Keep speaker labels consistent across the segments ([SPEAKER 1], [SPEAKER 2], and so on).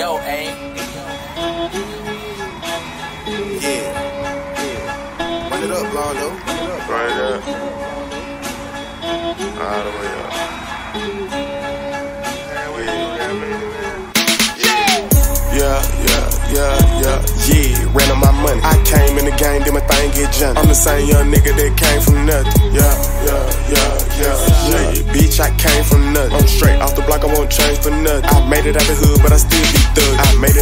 [SPEAKER 1] Yo, aim.
[SPEAKER 2] Yeah. Run it up, Londo.
[SPEAKER 3] Right there. All the way up. Yeah, yeah, yeah, yeah, yeah. Ran on my money. I came in the game, did my thing, get jumped. I'm the same young nigga that came from nothing. Yeah, yeah, yeah, yeah, yeah. Bitch, I came from nothing. I'm straight off the block, I won't change for nothing. I made it out the hood, but I still be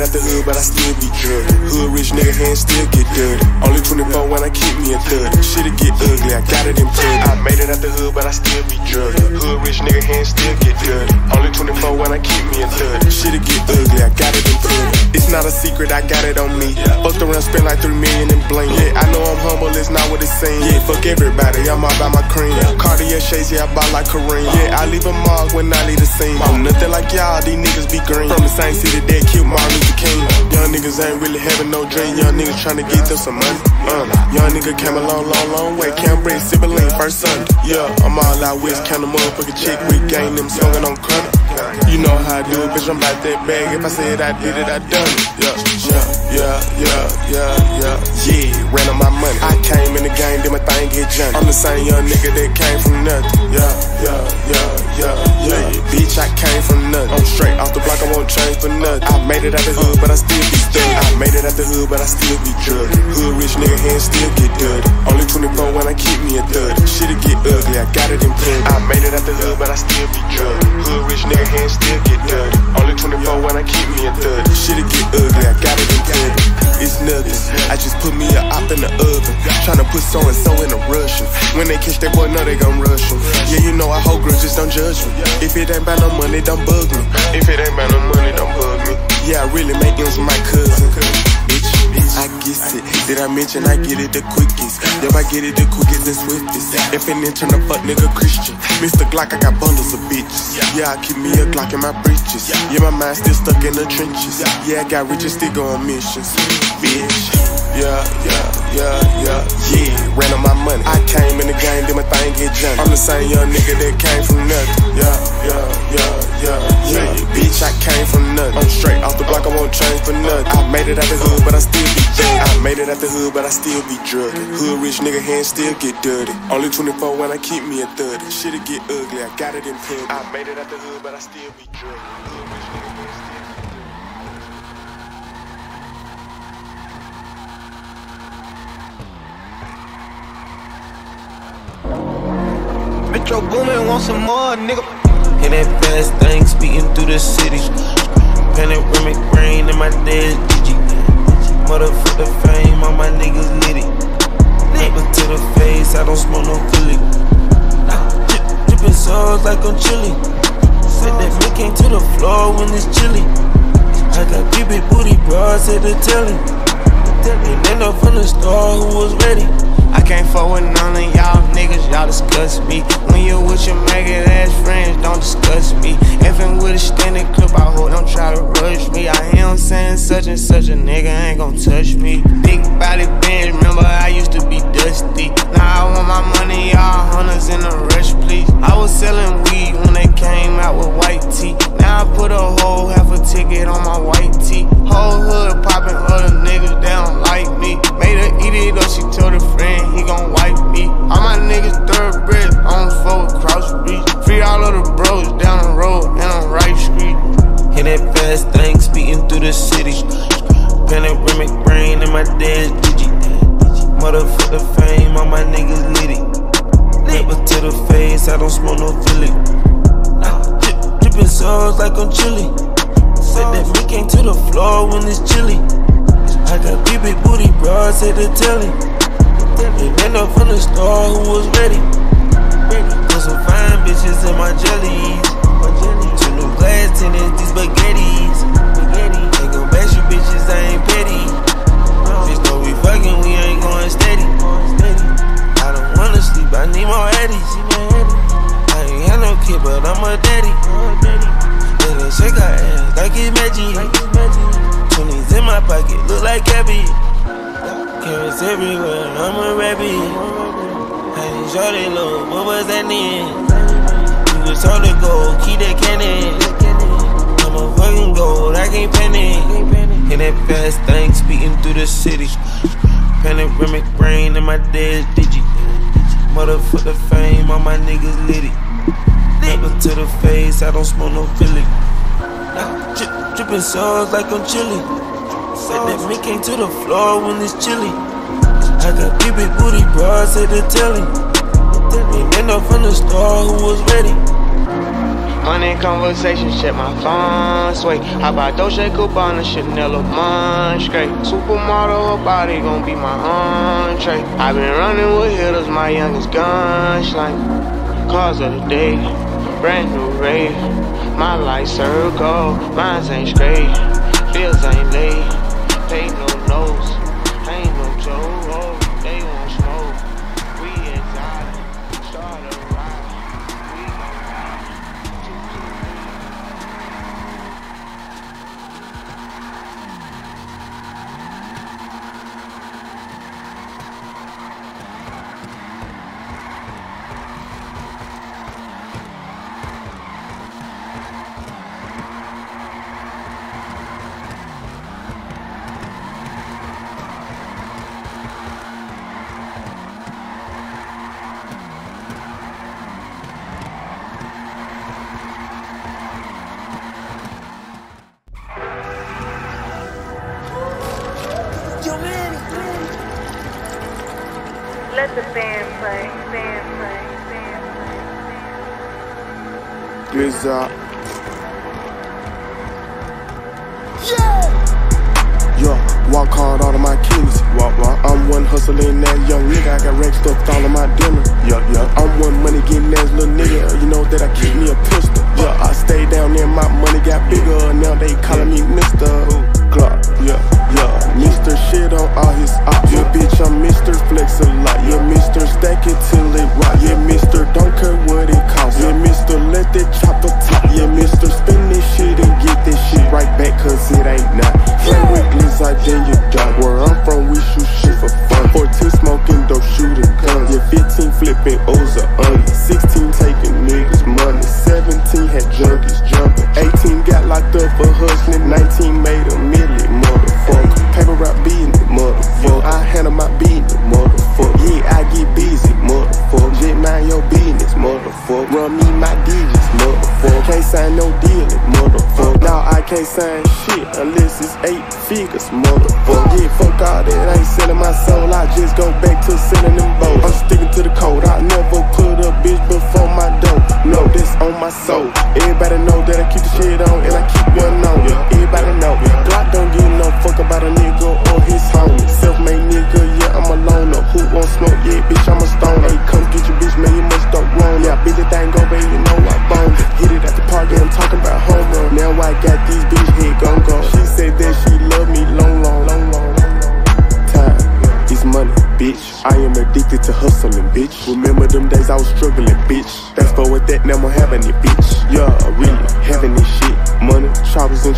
[SPEAKER 3] out the hood, but I still be drug. Hood rich nigga hands still get dirty. Only 24 when I keep me a thug. Shit'll get ugly, I got it in plug. I made it out the hood, but I still be drug. Hood rich nigga hands still get dirty. Only 24 when I keep me a thug. Shit'll get ugly, I got it in plug. It's not a secret, I got it on me. Fucked around, spent like three million in bling. Yeah, I know I'm humble, it's not what it seems. Yeah, fuck everybody, I'm all about my cream. Cartier shades, yeah, I buy like Kareem. Yeah, I leave a mark when I leave the scene. I'm nothing like y'all, these niggas be green. From the same city that killed Martin Luther King. Young niggas ain't really having no dream. Young niggas tryna get them some money. Uh, young nigga came a long, long, long way. Cambridge, Sibylline, first Sunday. Yeah, I'm all out west, count a motherfucking chick. We gang them swinging on credit. You know how I do it, bitch. I'm about that bag. If I said I did it, I done it. Yeah, yeah, yeah, yeah, yeah, yeah. Yeah, ran on my money. I came in the game, did my thing, get jumped. I'm the same young nigga that came from nothing. Yeah, yeah, yeah, yeah, yeah. Bitch, I came from nothing. I'm straight off the block, I won't change for nothing. I made it out the hood, but I still be stuck. I made it out the hood, but I still be drug. Hood rich nigga hands still get dirty. Only 24 when I keep me a thud. Shit'll get ugly, I got it in plug. I made it out the hood, but I still be drug. Hood rich nigga hands still get dirty. Put so and so in a Russian. When they catch that boy, know they gon' rush him. Yeah, you know I hold grudges, don't judge me. If it ain't about no money, don't bug me. If it ain't about no money, don't bug me. Yeah, I really make ends with my cousin. Bitch, I get it. Did I mention I get it the quickest? Yep, I get it the quickest and swiftest. If an turn a fuck nigga Christian. Mr. Glock, I got bundles of bitches. Yeah, I keep me a Glock in my breeches. Yeah, my mind still stuck in the trenches. Yeah, I got rich and still go on missions. Bitch. Yeah, yeah, yeah, yeah. In the game, did my thing, get jumped. I'm the same young nigga that came from nothing. Yeah, yeah, yeah, yeah, yeah. Bitch, I came from nothing. I'm straight off the block, I won't change for nothing. I made it out the hood, but I still be drug. I made it out the hood, but I still be drug. Mm-hmm. Hood rich nigga hands still get dirty. Only 24 when I keep me a 30. Shit'll get ugly, I got it in plug. I made it out the hood, but I still be drug.
[SPEAKER 4] Metro Boomin, want some more, nigga. Hear that fast thing speeding through the city. Panoramic brain in my dead Gigi. Motherfucker fame, all my niggas litty. Never to the face, I don't smoke no Philly. Dripping sauce like I'm chilly. Said that me came to the floor when it's chilly. I got big big booty bras at the telly. And end up from the store who was ready. I can't fuck with none of y'all niggas, y'all disgust me. When you with your maggot ass friends, don't discuss me. Effing with a standing clip, I hope don't try to rush me. I hear saying such and such a nigga ain't gon' touch me. Big like I'm chilly. Said that me came to the floor when it's chilly. I got big big booty bras at the telly. And end up from the store who was ready. Put some fine bitches in my jellies. Two new glass tennis, these spaghettis. Ain't gon' bash you bitches, I ain't petty. Bitch know we fucking, we ain't going steady. I don't wanna sleep, I need more eddies. I ain't had no kid, but I'm a daddy. They shake her ass like it's magic. 20s in my pocket, look like cabbage. Carrots everywhere, I'm a rabbit. Hey, shorty low, what was that name? You was told to go, keep that cannon. Come motherfucking gold, I can't panic. Hit that fast thing speeding through the city. Panoramic brain in my dead digi. Motherfucker fame, all my niggas litty. Never to the face, I don't smoke no Philly. Drip, dripping sauce like I'm chilly. Said that me came to the floor when it's chilly. I got big big booty bras at the telly. Ain't enough from the store who was ready.
[SPEAKER 1] Money conversation, check my phone, sway. How about Dolce Gabbana, Chanel, Mon straight. Supermodel, her body gon' be my entree. i been running with hitters, my youngest gun slang. Cars of the day, brand new rave. My life circle, mines ain't straight. Bills ain't late, pay no nose.
[SPEAKER 5] Play.
[SPEAKER 3] Blizzard. Yeah, walk hard, all of my keys. Walk, walk. I'm one hustling that young nigga. I got racks stuffed all of my dinner. Yeah, yeah. I'm one money getting that little nigga. You know that I keep me a pistol. Yeah, I stay down there, my money got bigger. Now they calling me Mr. Glock. Yeah, yeah. Mr. Shit on all his ops. Yeah, bitch, I'm Mr. Flex a lot. Yeah, Mr. Stack it till it rock. Yeah, Mr. Don't care what it costs. Yeah, Mr. Let that chopper top. Yeah, Mr. Spin this shit and get this shit right back, cause it ain't not. Play with Blizzard, then you die. Where I'm from, we shoot shit for fun. 14 smoking dope, shooting guns. Yeah, 15 flipping O's or onions. 16 taking niggas money. 17 had junkies jumping. 18 got locked up for hustling. 19 made eight figures,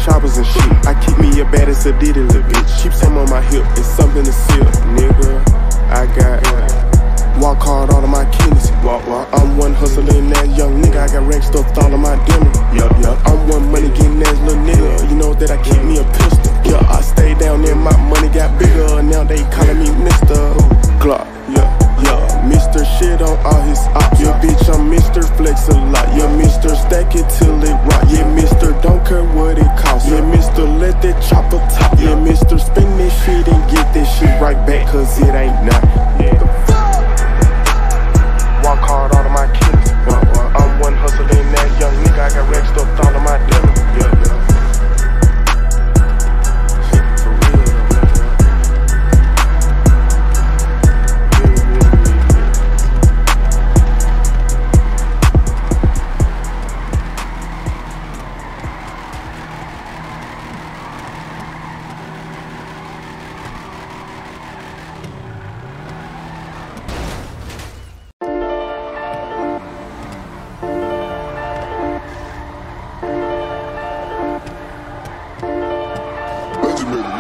[SPEAKER 3] choppers and shit. I keep me a baddest a ditty, little bitch. Keep some on my hip, it's something to seal, nigga. I got. Walk hard, all of my kidneys. Walk, walk. I'm one hustling that young nigga. I got racks stuffed all of my dinner. Yeah, yeah. I'm one money getting that little nigga. You know that I keep me a pistol. Yeah, I stay down there, my money got bigger. Now they calling me Mr. Glock. Yeah. Mr. Shit on all his ops. Yeah, bitch, I'm Mr. Flex a lot. Yeah, Mr. Stack it till it rock. Yeah, Mr. Don't care what it costs. Yeah, Mr. Let that chopper top. Yeah, Mr. Spin this shit and get this shit right back, cause it ain't not. Yeah.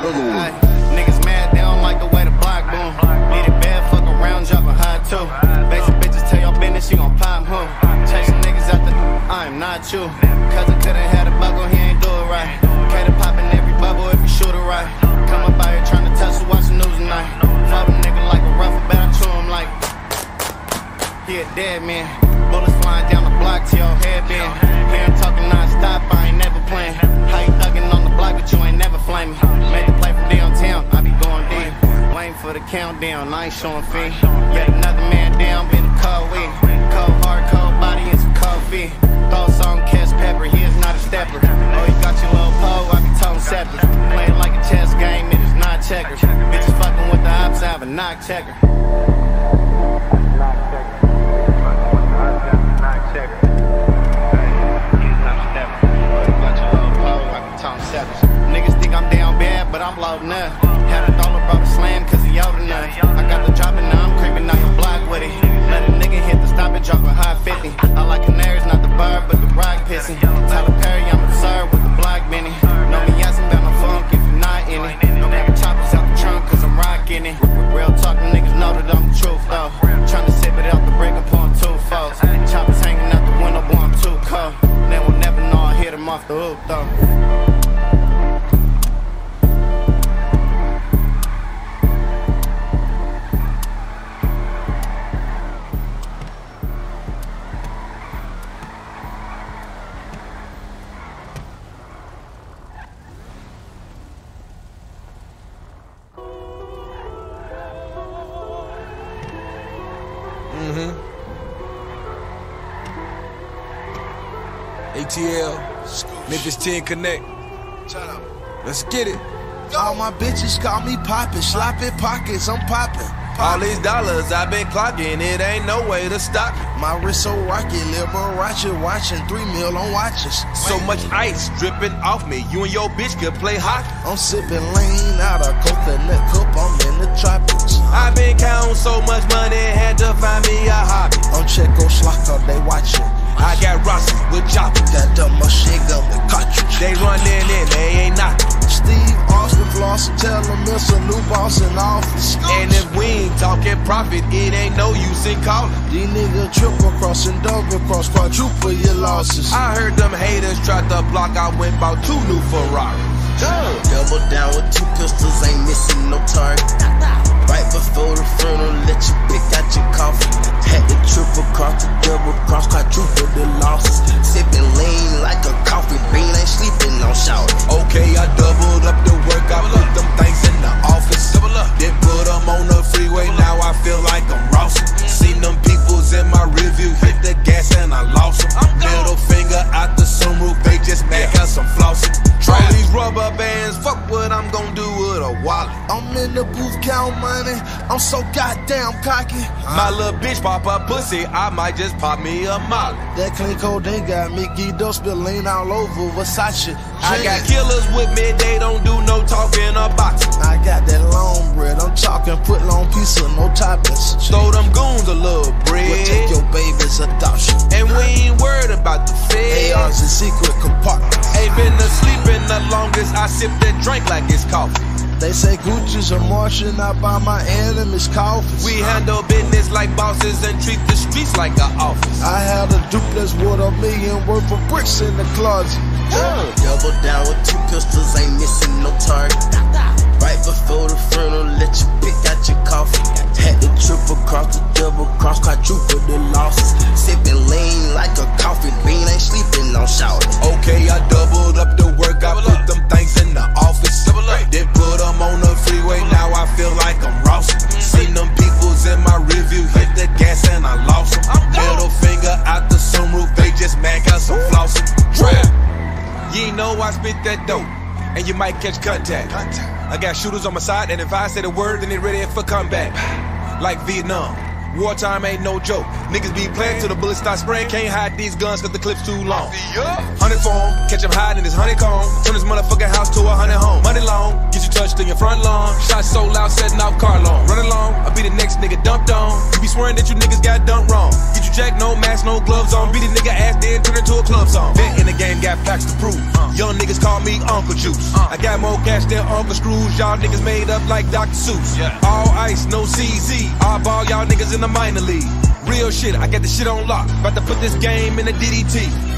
[SPEAKER 3] bigger one.
[SPEAKER 6] Aye. Niggas mad, they don't like the way the block boom. Need a bad, fuck around, drop a high two. Basic bitches tell your business, you gon' pop who? Chasing niggas out the, I am not you. Cousin couldn't have a buckle, he ain't do it right. Cater poppin' every bubble if you shoot it right. Come up out here trying to touch you, watch the news tonight. Fuck a nigga like a rough, but I chew him like. He a dead man. Bullets flying down the block to your head bend. Hearing talking non I ain't never playing. How you thuggin' on the block, but you ain't never flaming. Countdown, ain't showing fee. Yet another man down, been cold with. Cold heart, cold body, and some cold feet. Thoughts on Cash Pepper, he is not a stepper. Oh, you got your little pole, I be toting separate. Play like a chess game, it is not checkers. Bitches fucking with the ops, I have a knock checker. The Mm-hmm.
[SPEAKER 7] ATL, Memphis 10 Connect. Let's get it.
[SPEAKER 2] All my bitches call me poppin', sloppy pockets, I'm poppin'.
[SPEAKER 7] All these dollars I've been clocking, it ain't no way to stop it.
[SPEAKER 2] My wrist so rocky, Liberace watching three mil on watches.
[SPEAKER 7] So much ice dripping off me, you and your bitch could play hockey.
[SPEAKER 2] I'm sipping lean out of coconut cup, I'm in the tropics.
[SPEAKER 7] I've been counting so much money, had to find me a hobby.
[SPEAKER 2] I'm Checo Slock they watching.
[SPEAKER 7] I got Rossi with choppers.
[SPEAKER 2] Got the machine gun with cartridge.
[SPEAKER 7] They running in, they ain't
[SPEAKER 2] Austin floss and tell him it's a new boss in office.
[SPEAKER 7] And if we ain't talking profit, it ain't no use in calling.
[SPEAKER 2] These niggas triple cross and double cross, quadruple your losses.
[SPEAKER 7] I heard them haters tried to block, I went bought two new Ferraris.
[SPEAKER 2] Double down with two pistols, ain't missing no target. Right before the funeral, let you pick out your coffin. Had the triple cross, the double cross, quadruple the losses. Sipping lean like a coffee bean, ain't sleeping on shower.
[SPEAKER 7] Okay, I doubled up the work, I put them
[SPEAKER 2] cocky.
[SPEAKER 7] My little bitch pop up pussy, I might just pop me a molly.
[SPEAKER 2] That clean codeine got me geeked up, spilling all over Versace.
[SPEAKER 7] I got killers with me, they don't do no talking or boxing.
[SPEAKER 2] I got that long bread. I'm talking, put long pizza, no toppings.
[SPEAKER 7] Throw them goons a little bread.
[SPEAKER 2] We'll take your baby's adoption.
[SPEAKER 7] And we ain't worried about the feds.
[SPEAKER 2] AR's in secret compartments.
[SPEAKER 7] Ain't been asleep in the longest. I sip that drink like it's coffee.
[SPEAKER 2] They say Gucci's a Martian, I buy my enemies coffins.
[SPEAKER 7] We handle business like bosses and treat the streets like an office.
[SPEAKER 2] I had a duplex with a million worth of bricks in the closet. Double down with two pistols, ain't missing no target. Right before the funeral, let you pick out your coffin. Had the triple cross, the double cross, quadruple the losses. Sipping lean like a coffee bean, ain't sleeping on shower.
[SPEAKER 7] Okay, I doubled up the work, I put them things in the office. Catch contact. I got shooters on my side, and if I say the word, then they ready for comeback. Like Vietnam. Wartime ain't no joke. Niggas be playing till the bullets start spraying. Can't hide these guns cause the clip's too long. Hundred form, catch him hiding in his honeycomb. Turn his motherfucking house to a hundred home. Money long, get you touched in your front lawn. Shot so loud, setting off car alarm. Run along, I'll be the next nigga dumped on. You be swearing that you niggas got dumped wrong. Get you jack, no mask, no gloves on. Beat a nigga ass, then turn it to a club song. Vet in the game, got facts to prove. Young niggas call me Uncle Juice. Uh. I got more cash than Uncle Scrooge. Y'all niggas made up like Dr. Seuss. All ice, no CZ. I ball y'all niggas in the minor league. Real shit, I got the shit on lock. About to put this game in
[SPEAKER 8] the DDT.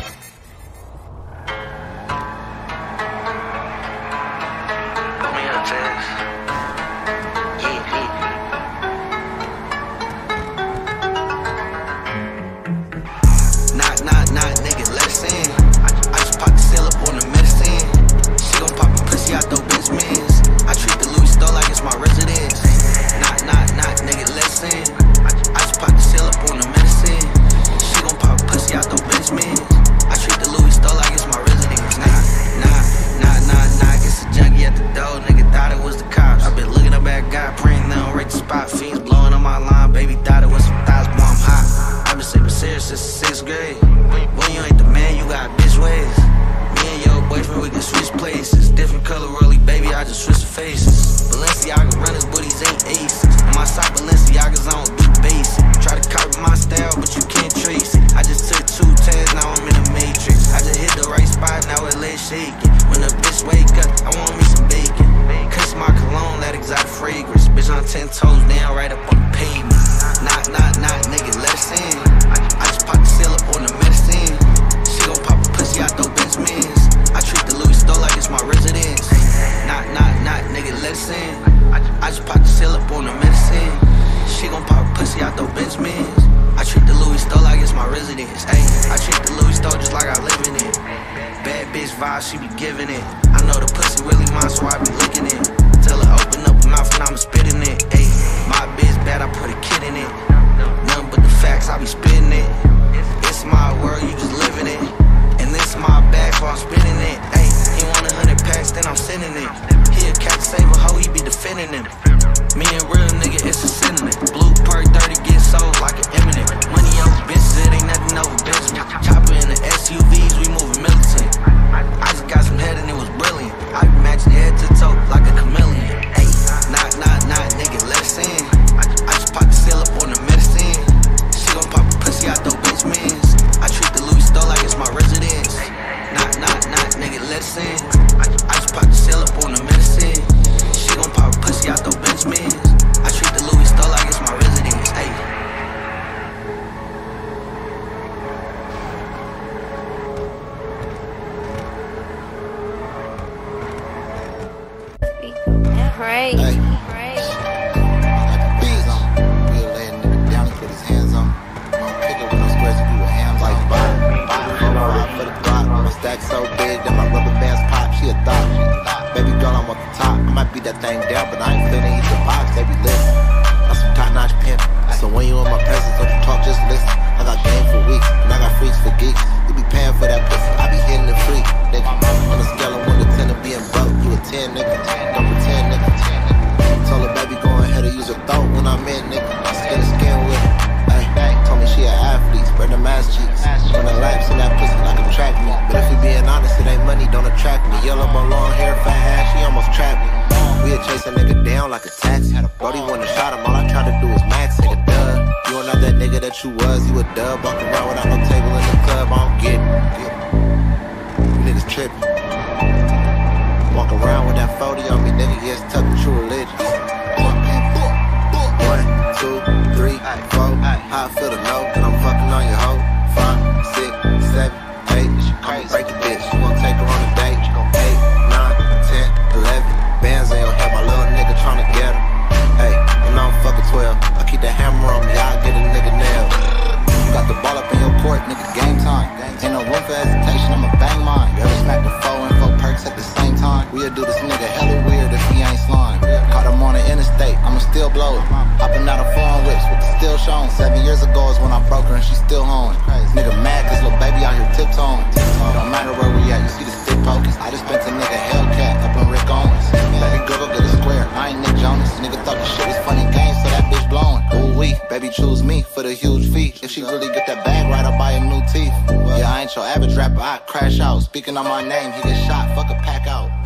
[SPEAKER 8] Vibe, she be giving it. I know the pussy really mine, so I be licking it. Tell her open up her mouth and I'ma spit in it. Ayy, my bitch bad, I put a kid in it. Nothing but the facts, I be spitting it. It's my world, you just living it. And this my bag, so I'm spinning it. Ayy, he want a hundred packs, then I'm sending it. He a cat save a hoe, he be defending him. Me and real nigga, it's a synonym. Blue perk 30 get sold like an imminent. Money over bitches, it ain't nothing over Benjamin. Chopper in the SUVs, we moving militant. I just got some head and it was brilliant. I be matching head to toe like a I
[SPEAKER 9] might thing down, but I Brody wanna shot him, all I try to do is max it. A dub. You are not that nigga that you was, you a dub. Walk around without no table in the club, I don't get it. You niggas trippin'. Walk around with that 40 on me, nigga, yes, tuck the true religion. One, two, three, four. How I feel know that I'm fucking on your hoe. Five, six, seven, Ain't no room for hesitation, I'ma bang mine. You ever smack the four and four perks at the same time? We'll do this nigga hella weird if he ain't slime. Caught him on the interstate, I'ma still blow it. Hopping out of foreign whips with the still showing. Seven years ago is when I broke her and she still home. Nigga mad cause little baby out here tiptoeing. It don't matter where we at, you see the stick pokers. I just spent a nigga Hellcat up in Rick Owens. Baby girl, go get a square. I ain't Nick Jonas. Nigga thought the shit baby choose me for the huge fee. If she really get that bag right, I'll buy a new teeth. Yeah, I ain't your average rapper, I crash out. Speaking on my name, he get shot, fuck a pack out.